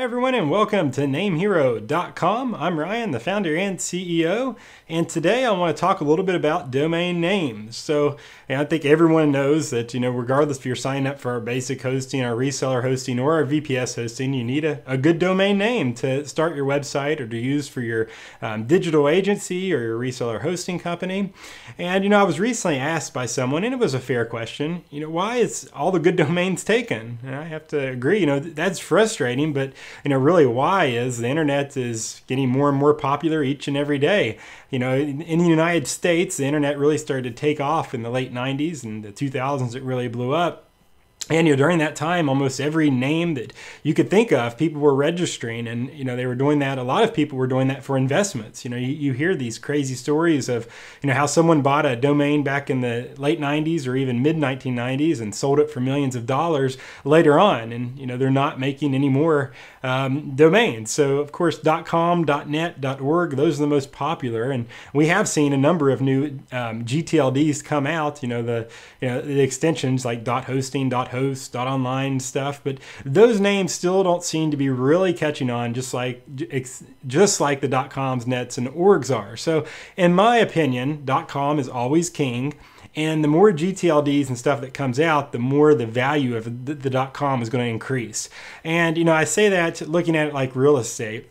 Hi, everyone, and welcome to NameHero.com. I'm Ryan, the founder and CEO, and today I want to talk a little bit about domain names. So, I think everyone knows that, you know, regardless if you're signing up for our basic hosting, our reseller hosting, or our VPS hosting, you need a, a good domain name to start your website or to use for your um, digital agency or your reseller hosting company. And, you know, I was recently asked by someone, and it was a fair question, you know, why is all the good domains taken? And I have to agree, you know, that's frustrating, but you know, really why is the internet is getting more and more popular each and every day. You know, in, in the United States, the internet really started to take off in the late 90s and the 2000s. It really blew up and you know during that time almost every name that you could think of people were registering and you know they were doing that a lot of people were doing that for investments you know you, you hear these crazy stories of you know how someone bought a domain back in the late 90s or even mid 1990s and sold it for millions of dollars later on and you know they're not making any more um, domains so of course com net org those are the most popular and we have seen a number of new um, gtlds come out you know the you know the extensions like hosting host .online stuff, but those names still don't seem to be really catching on, just like just like the .coms, nets, and orgs are. So, in my opinion, .com is always king. And the more GTLDs and stuff that comes out, the more the value of the, the .com is going to increase. And you know, I say that looking at it like real estate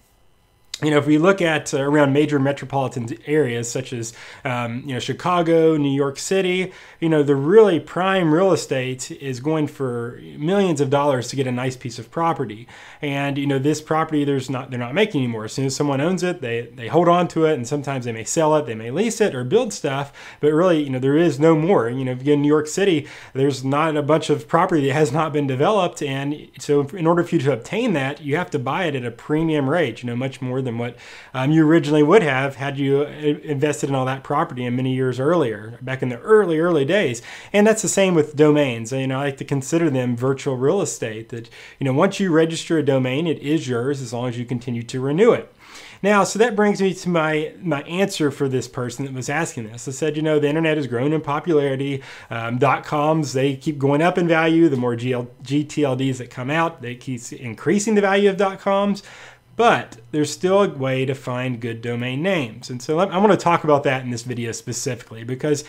you know, if we look at uh, around major metropolitan areas such as, um, you know, Chicago, New York City, you know, the really prime real estate is going for millions of dollars to get a nice piece of property. And, you know, this property, there's not, they're not making anymore. As soon as someone owns it, they, they hold on to it and sometimes they may sell it, they may lease it or build stuff, but really, you know, there is no more. You know, in New York City, there's not a bunch of property that has not been developed. And so in order for you to obtain that, you have to buy it at a premium rate, you know, much more than than what um, you originally would have had you uh, invested in all that property in many years earlier, back in the early, early days. And that's the same with domains. You know, I like to consider them virtual real estate. That you know, once you register a domain, it is yours as long as you continue to renew it. Now, so that brings me to my my answer for this person that was asking this. I said, you know, the internet has grown in popularity. Um, dot coms they keep going up in value. The more GL, GTLDs that come out, they keep increasing the value of dot coms but there's still a way to find good domain names. And so I want to talk about that in this video specifically because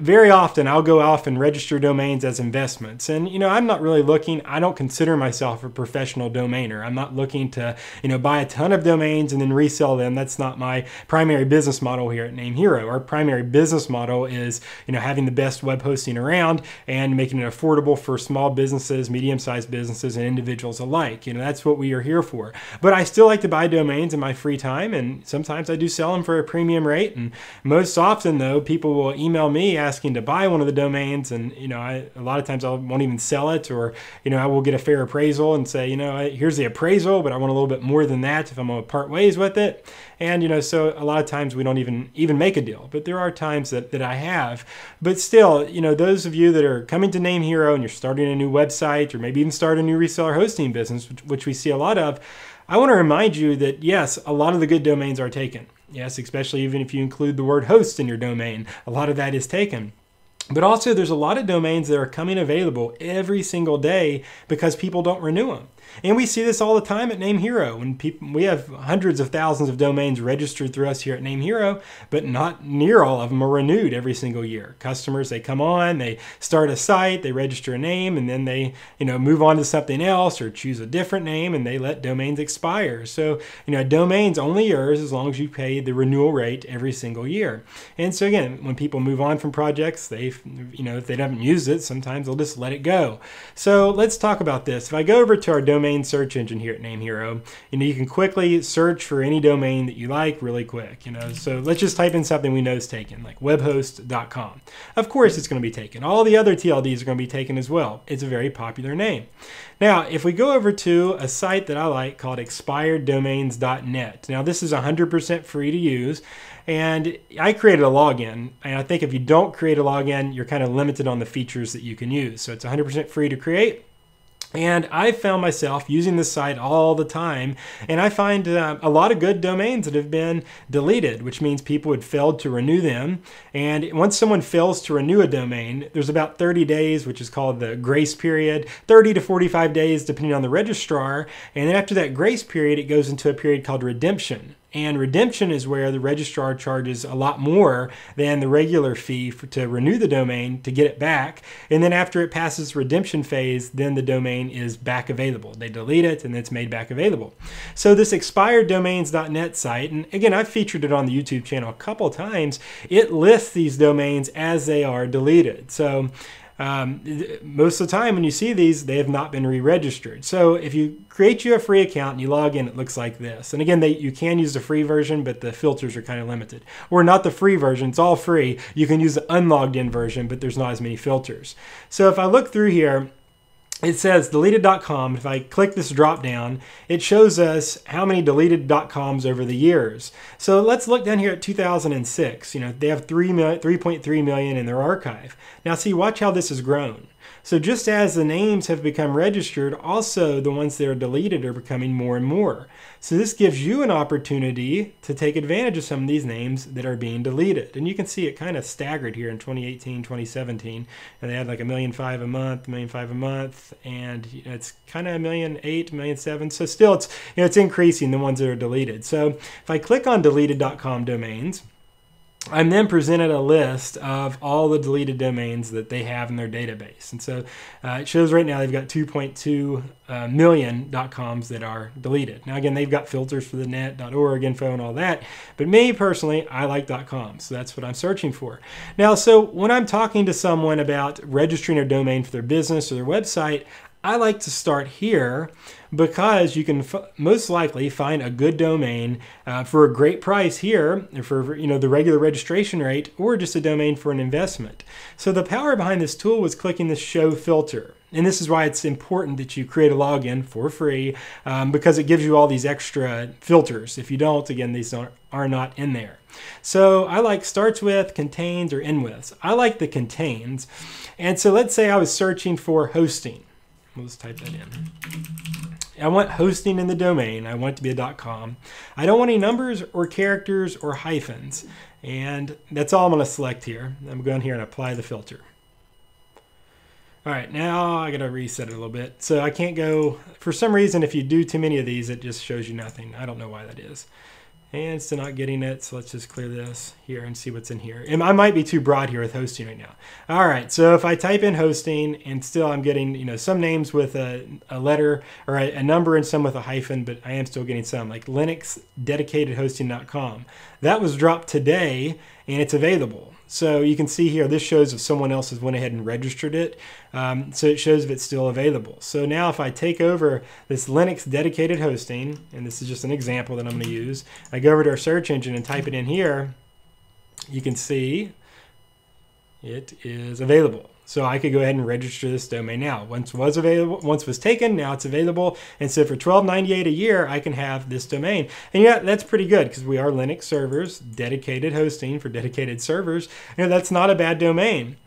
very often I'll go off and register domains as investments. And, you know, I'm not really looking, I don't consider myself a professional domainer. I'm not looking to, you know, buy a ton of domains and then resell them. That's not my primary business model here at Name Hero. Our primary business model is, you know, having the best web hosting around and making it affordable for small businesses, medium sized businesses, and individuals alike. You know, that's what we are here for. But I still like to buy domains in my free time, and sometimes I do sell them for a premium rate. And most often, though, people will email me asking to buy one of the domains, and you know, I, a lot of times I won't even sell it, or you know, I will get a fair appraisal and say, you know, here's the appraisal, but I want a little bit more than that if I'm gonna part ways with it. And you know, so a lot of times we don't even even make a deal, but there are times that that I have. But still, you know, those of you that are coming to Name Hero and you're starting a new website, or maybe even start a new reseller hosting business, which, which we see a lot of. I want to remind you that yes, a lot of the good domains are taken. Yes, especially even if you include the word host in your domain, a lot of that is taken. But also, there's a lot of domains that are coming available every single day because people don't renew them. And we see this all the time at Name Hero. When people, we have hundreds of thousands of domains registered through us here at Name Hero, but not near all of them are renewed every single year. Customers, they come on, they start a site, they register a name, and then they, you know, move on to something else or choose a different name, and they let domains expire. So, you know, domains only yours as long as you pay the renewal rate every single year. And so again, when people move on from projects, they, you know, if they haven't used it, sometimes they'll just let it go. So let's talk about this. If I go over to our domain domain search engine here at Name Hero. You know, you can quickly search for any domain that you like really quick. You know, so let's just type in something we know is taken, like webhost.com. Of course, it's going to be taken. All the other TLDs are going to be taken as well. It's a very popular name. Now, if we go over to a site that I like called expireddomains.net. Now, this is 100% free to use. And I created a login. And I think if you don't create a login, you're kind of limited on the features that you can use. So it's 100% free to create. And I found myself using this site all the time, and I find uh, a lot of good domains that have been deleted, which means people had failed to renew them. And once someone fails to renew a domain, there's about 30 days, which is called the grace period, 30 to 45 days, depending on the registrar. And then after that grace period, it goes into a period called redemption. And redemption is where the registrar charges a lot more than the regular fee for, to renew the domain to get it back. And then after it passes redemption phase, then the domain is back available. They delete it and it's made back available. So this expireddomains.net site, and again, I've featured it on the YouTube channel a couple times, it lists these domains as they are deleted. So um, most of the time when you see these, they have not been re-registered. So if you create you a free account and you log in, it looks like this. And again, they, you can use the free version, but the filters are kind of limited. Or not the free version, it's all free. You can use the unlogged in version, but there's not as many filters. So if I look through here, it says deleted.com. If I click this drop down, it shows us how many deleted.coms over the years. So let's look down here at 2006. You know, they have 3 3.3 million in their archive. Now see, watch how this has grown. So just as the names have become registered, also the ones that are deleted are becoming more and more. So this gives you an opportunity to take advantage of some of these names that are being deleted. And you can see it kind of staggered here in 2018, 2017. And they had like a million five a month, a million five a month, and it's kind of a million eight, million seven. So still it's you know it's increasing the ones that are deleted. So if I click on deleted.com domains, I'm then presented a list of all the deleted domains that they have in their database. And so uh, it shows right now they've got 2.2 uh, million .coms that are deleted. Now again, they've got filters for the net, .org info and all that. But me personally, I like .com. So that's what I'm searching for. Now, so when I'm talking to someone about registering a domain for their business or their website, I like to start here because you can most likely find a good domain uh, for a great price here for you know the regular registration rate or just a domain for an investment. So the power behind this tool was clicking the show filter. And this is why it's important that you create a login for free um, because it gives you all these extra filters. If you don't, again, these are, are not in there. So I like starts with, contains, or end with. I like the contains. And so let's say I was searching for hosting. We'll just type that in. I want hosting in the domain. I want it to be a .com. I don't want any numbers or characters or hyphens. And that's all I'm going to select here. I'm going here and apply the filter. All right, now I got to reset it a little bit. So I can't go, for some reason, if you do too many of these, it just shows you nothing. I don't know why that is and still not getting it. So let's just clear this here and see what's in here. And I might be too broad here with hosting right now. All right, so if I type in hosting and still I'm getting, you know, some names with a, a letter or a, a number and some with a hyphen, but I am still getting some like Linux dedicated hosting.com. That was dropped today and it's available. So you can see here, this shows if someone else has went ahead and registered it. Um, so it shows if it's still available. So now if I take over this Linux dedicated hosting, and this is just an example that I'm going to use, I go over to our search engine and type it in here, you can see it is available. So I could go ahead and register this domain now. Once was available, once was taken, now it's available. And so for $12.98 a year, I can have this domain. And yeah, that's pretty good because we are Linux servers, dedicated hosting for dedicated servers. You know, that's not a bad domain.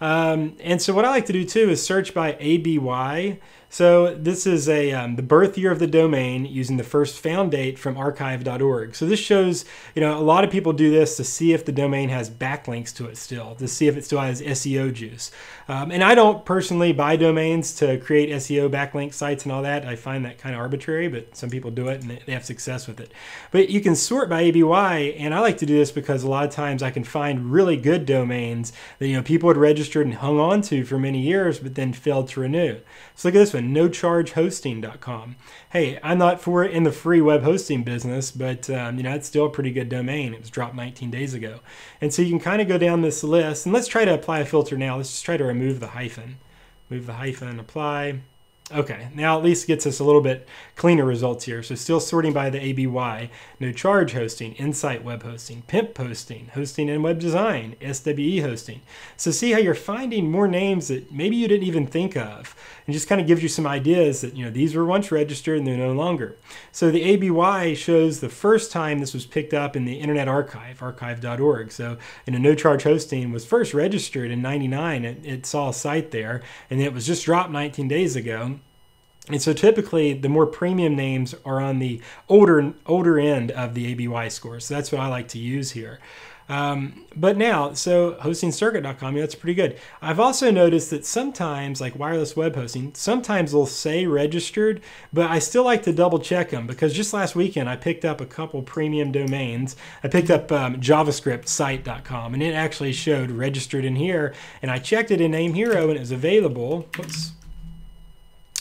Um, and so what I like to do too is search by ABY. So this is a um, the birth year of the domain using the first found date from archive.org. So this shows, you know, a lot of people do this to see if the domain has backlinks to it still, to see if it still has SEO juice. Um, and I don't personally buy domains to create SEO backlink sites and all that. I find that kind of arbitrary, but some people do it and they have success with it. But you can sort by ABY, and I like to do this because a lot of times I can find really good domains that you know people had registered and hung on to for many years, but then failed to renew. So look at this one, nochargehosting.com. Hey, I'm not for it in the free web hosting business, but um, you know it's still a pretty good domain. It was dropped 19 days ago, and so you can kind of go down this list. And let's try to apply a filter now. Let's just try to remove the hyphen. Move the hyphen, apply. Okay, now at least gets us a little bit cleaner results here. So still sorting by the ABY, no charge hosting, Insight web hosting, Pimp hosting, hosting and web design, SWE hosting. So see how you're finding more names that maybe you didn't even think of and just kind of gives you some ideas that, you know, these were once registered and they're no longer. So the ABY shows the first time this was picked up in the Internet Archive, archive.org. So in a no charge hosting was first registered in 99. It, it saw a site there and it was just dropped 19 days ago And so typically the more premium names are on the older older end of the ABY score. So that's what I like to use here. Um, but now, so hostingcircuit.com, yeah, that's pretty good. I've also noticed that sometimes, like wireless web hosting, sometimes they'll say registered, but I still like to double check them because just last weekend I picked up a couple premium domains. I picked up um, JavaScriptSite.com and it actually showed registered in here, and I checked it in Name Hero and it was available. Oops.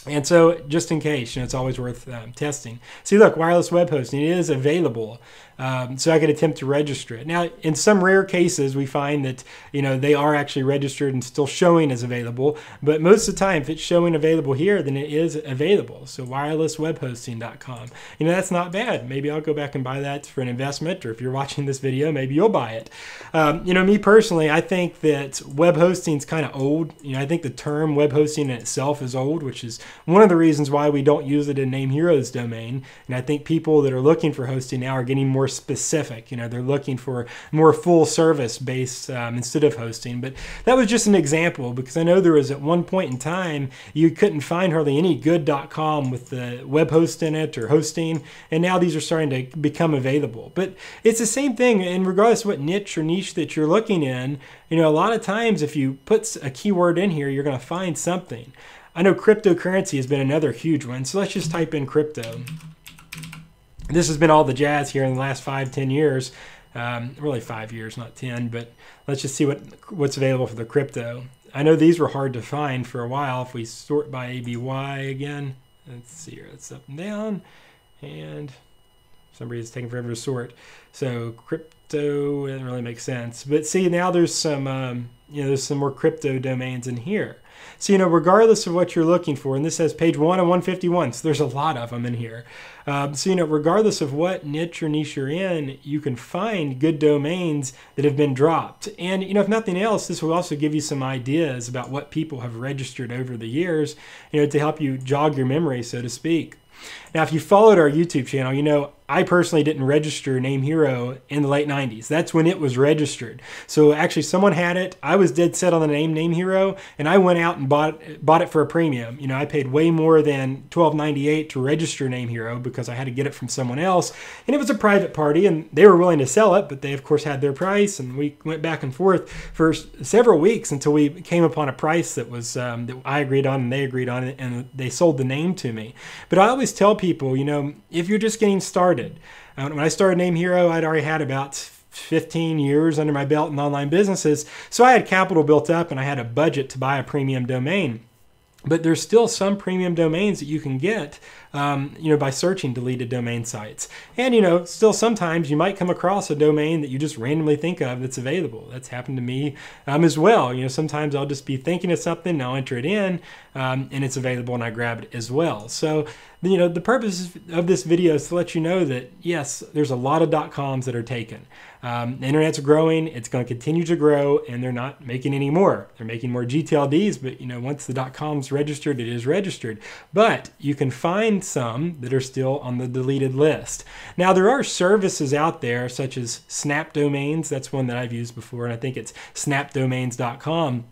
And so, just in case, you know, it's always worth um, testing. See, look, wireless web hosting it is available. Um, so I could attempt to register it. Now, in some rare cases, we find that you know they are actually registered and still showing as available. But most of the time, if it's showing available here, then it is available. So wirelesswebhosting.com. You know that's not bad. Maybe I'll go back and buy that for an investment, or if you're watching this video, maybe you'll buy it. Um, you know, me personally, I think that web hosting is kind of old. You know, I think the term web hosting in itself is old, which is one of the reasons why we don't use it in Name Heroes domain. And I think people that are looking for hosting now are getting more specific. You know, they're looking for more full service based um, instead of hosting. But that was just an example because I know there was at one point in time you couldn't find hardly any good.com with the web host in it or hosting, and now these are starting to become available. But it's the same thing, and regardless what niche or niche that you're looking in, you know, a lot of times if you put a keyword in here, you're going to find something. I know cryptocurrency has been another huge one, so let's just type in crypto this has been all the jazz here in the last five, ten years. Um, really five years, not ten. But let's just see what what's available for the crypto. I know these were hard to find for a while. If we sort by ABY again, let's see here. It's up and down, and some reason it's taking forever to sort. So crypto doesn't really make sense. But see now there's some um, you know there's some more crypto domains in here. So, you know, regardless of what you're looking for, and this says page one and 151, so there's a lot of them in here. Um, so, you know, regardless of what niche or niche you're in, you can find good domains that have been dropped. And, you know, if nothing else, this will also give you some ideas about what people have registered over the years, you know, to help you jog your memory, so to speak. Now, if you followed our YouTube channel, you know I personally didn't register Name Hero in the late 90s. That's when it was registered. So actually, someone had it. I was dead set on the name Name Hero, and I went out and bought bought it for a premium. You know, I paid way more than 12.98 to register Name Hero because I had to get it from someone else, and it was a private party, and they were willing to sell it, but they of course had their price, and we went back and forth for several weeks until we came upon a price that was um, that I agreed on and they agreed on, it and they sold the name to me. But I always tell people, you know, if you're just getting started. Uh, when I started Name Hero, I'd already had about 15 years under my belt in online businesses. So I had capital built up and I had a budget to buy a premium domain. But there's still some premium domains that you can get, um, you know, by searching deleted domain sites. And you know, still sometimes you might come across a domain that you just randomly think of that's available. That's happened to me um, as well. You know, sometimes I'll just be thinking of something, and I'll enter it in, um, and it's available, and I grab it as well. So, you know, the purpose of this video is to let you know that yes, there's a lot of dot coms that are taken. Um, the internet's growing; it's going to continue to grow, and they're not making any more. They're making more GTLDs, but you know, once the dot coms registered, it is registered. But you can find some that are still on the deleted list. Now, there are services out there such as Snap Domains. That's one that I've used before, and I think it's snapdomains.com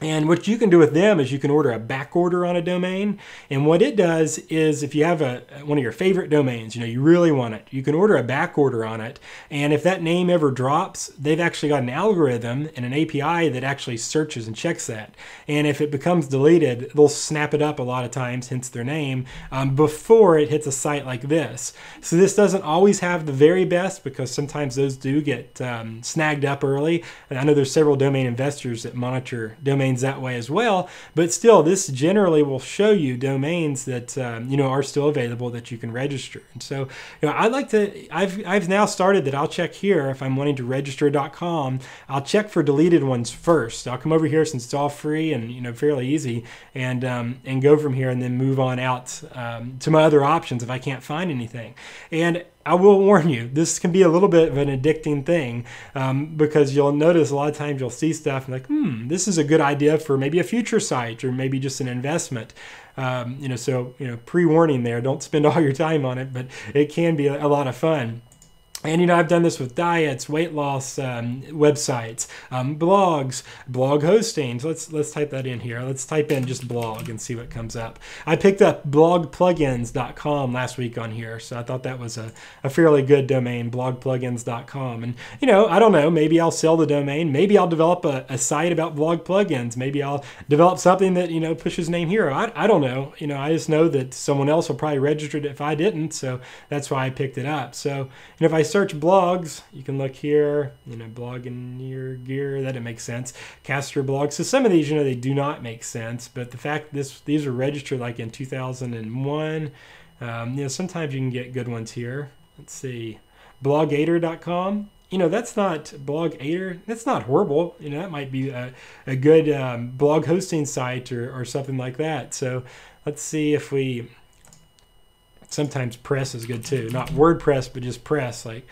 and what you can do with them is you can order a back order on a domain. And what it does is if you have a one of your favorite domains, you know, you really want it, you can order a back order on it. And if that name ever drops, they've actually got an algorithm and an API that actually searches and checks that. And if it becomes deleted, they'll snap it up a lot of times, hence their name, um, before it hits a site like this. So this doesn't always have the very best because sometimes those do get um, snagged up early. And I know there's several domain investors that monitor domain domains that way as well. But still, this generally will show you domains that um, you know are still available that you can register. And so, you know, I like to. I've I've now started that. I'll check here if I'm wanting to register.com. I'll check for deleted ones first. I'll come over here since it's all free and you know fairly easy, and um, and go from here and then move on out um, to my other options if I can't find anything. And I will warn you, this can be a little bit of an addicting thing um, because you'll notice a lot of times you'll see stuff and like, hmm, this is a good idea for maybe a future site or maybe just an investment. Um, you know, so you know, pre-warning there. Don't spend all your time on it, but it can be a, a lot of fun. And you know, I've done this with diets, weight loss um, websites, um, blogs, blog hosting. So let's let's type that in here. Let's type in just blog and see what comes up. I picked up blogplugins.com last week on here, so I thought that was a, a fairly good domain, blogplugins.com. And you know, I don't know, maybe I'll sell the domain. Maybe I'll develop a, a site about blog plugins. Maybe I'll develop something that you know pushes name hero. I, I don't know. You know, I just know that someone else will probably register it if I didn't. So that's why I picked it up. So and if I search blogs, you can look here, you know, blog in your gear, that it makes make sense. Caster blogs. So some of these, you know, they do not make sense, but the fact this these are registered like in 2001, um, you know, sometimes you can get good ones here. Let's see, blogator.com. You know, that's not blogator. That's not horrible. You know, that might be a, a good um, blog hosting site or, or something like that. So let's see if we sometimes press is good too. Not WordPress, but just press like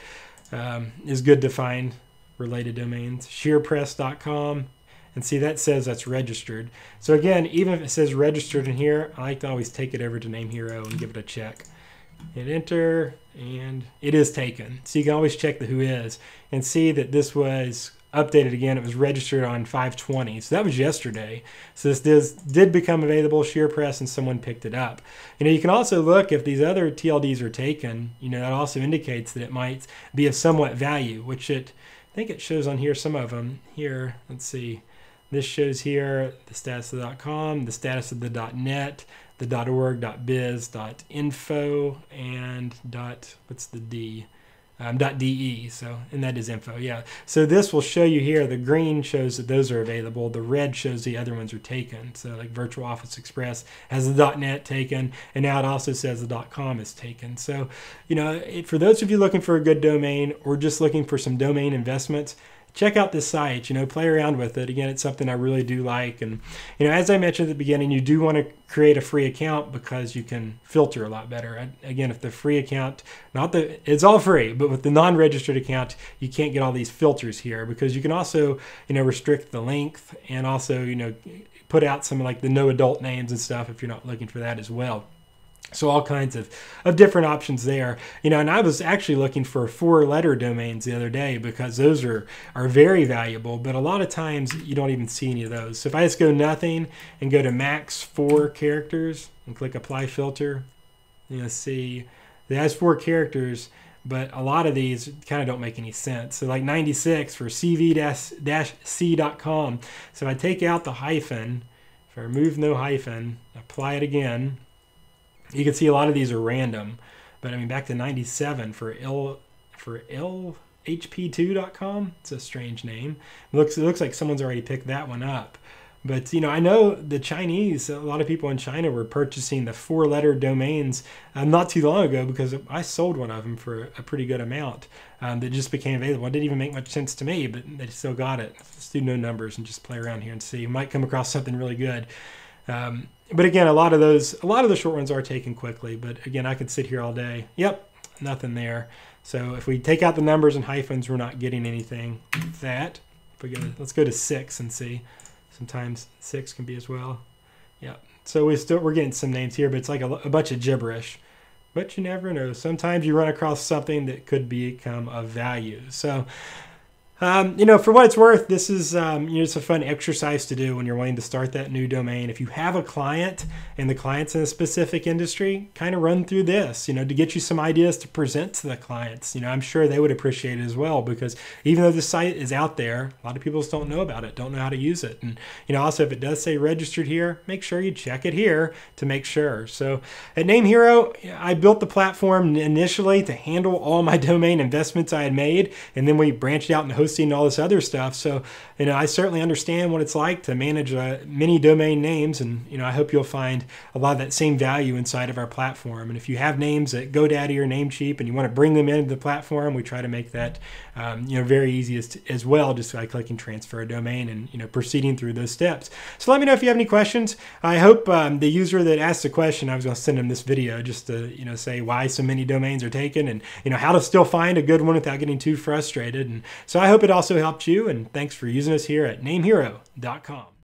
um, is good to find related domains. Sheerpress.com. And see, that says that's registered. So again, even if it says registered in here, I like to always take it over to Name Hero and give it a check. Hit enter, and it is taken. So you can always check the WHOIS and see that this was updated again. It was registered on 520. So that was yesterday. So this does, did become available, SheerPress, and someone picked it up. You know, you can also look if these other TLDs are taken, you know, that also indicates that it might be of somewhat value, which it, I think it shows on here, some of them. Here, let's see. This shows here the status of the .com, the status of the .net, the .org, .biz, .info, and dot, what's the D? Um, .de. So, and that is info. Yeah. So this will show you here. The green shows that those are available. The red shows the other ones are taken. So like Virtual Office Express has the .net taken, and now it also says the .com is taken. So, you know, it, for those of you looking for a good domain or just looking for some domain investments, check out this site. You know, play around with it. Again, it's something I really do like. And you know, as I mentioned at the beginning, you do want to create a free account because you can filter a lot better. Again, if the free account, not the, it's all free, but with the non-registered account, you can't get all these filters here because you can also, you know, restrict the length and also, you know, put out some like the no adult names and stuff if you're not looking for that as well. So all kinds of, of different options there. You know, and I was actually looking for four letter domains the other day because those are, are very valuable, but a lot of times you don't even see any of those. So if I just go nothing and go to max four characters and click apply filter, you'll see it has four characters, but a lot of these kind of don't make any sense. So like 96 for cv-c.com. So if I take out the hyphen, if I remove no hyphen, apply it again, you can see a lot of these are random, but I mean back to 97 for L for lhp2.com. It's a strange name. It looks it looks like someone's already picked that one up. But you know, I know the Chinese. A lot of people in China were purchasing the four-letter domains uh, not too long ago because I sold one of them for a pretty good amount. Um, that just became available. It didn't even make much sense to me, but they still got it. Let's do no numbers and just play around here and see. You might come across something really good. Um, but again, a lot of those, a lot of the short ones are taken quickly. But again, I could sit here all day. Yep, nothing there. So if we take out the numbers and hyphens, we're not getting anything that. If we go, to, let's go to six and see. Sometimes six can be as well. Yep. So we still we're getting some names here, but it's like a, a bunch of gibberish. But you never know. Sometimes you run across something that could become of value. So um, you know, for what it's worth, this is um, you know it's a fun exercise to do when you're wanting to start that new domain. If you have a client and the client's in a specific industry, kind of run through this, you know, to get you some ideas to present to the clients. You know, I'm sure they would appreciate it as well because even though the site is out there, a lot of people just don't know about it, don't know how to use it. And you know, also if it does say registered here, make sure you check it here to make sure. So at Name Hero, I built the platform initially to handle all my domain investments I had made, and then we branched out and hosting all this other stuff. So, you know, I certainly understand what it's like to manage uh, many domain names, and you know, I hope you'll find a lot of that same value inside of our platform. And if you have names at GoDaddy or Namecheap and you want to bring them into the platform, we try to make that um, you know very easy as, as well, just by clicking transfer a domain and you know proceeding through those steps. So let me know if you have any questions. I hope um, the user that asked the question, I was going to send him this video just to you know say why so many domains are taken and you know how to still find a good one without getting too frustrated. And so I hope it also helped you. And thanks for using us here at NameHero.com.